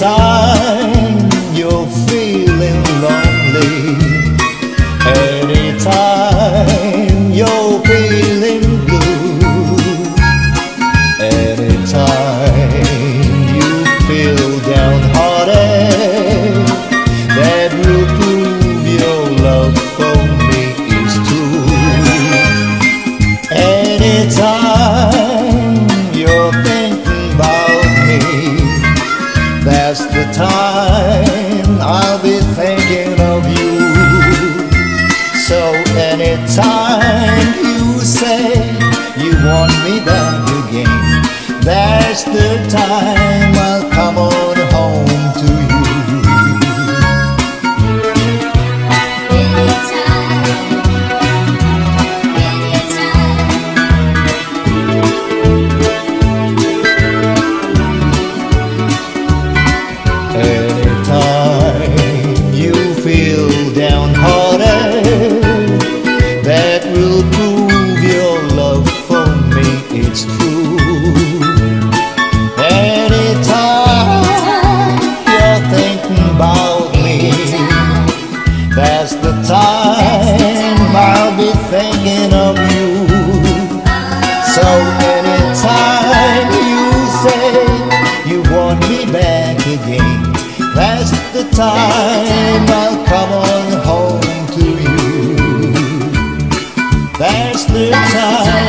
Time, you're feeling lonely. that's the time I'll be thinking of you. It's true. Anytime you're thinking about me, that's the time I'll be thinking of you. So anytime you say you want me back again, that's the time I'll come on home to you. That's the time.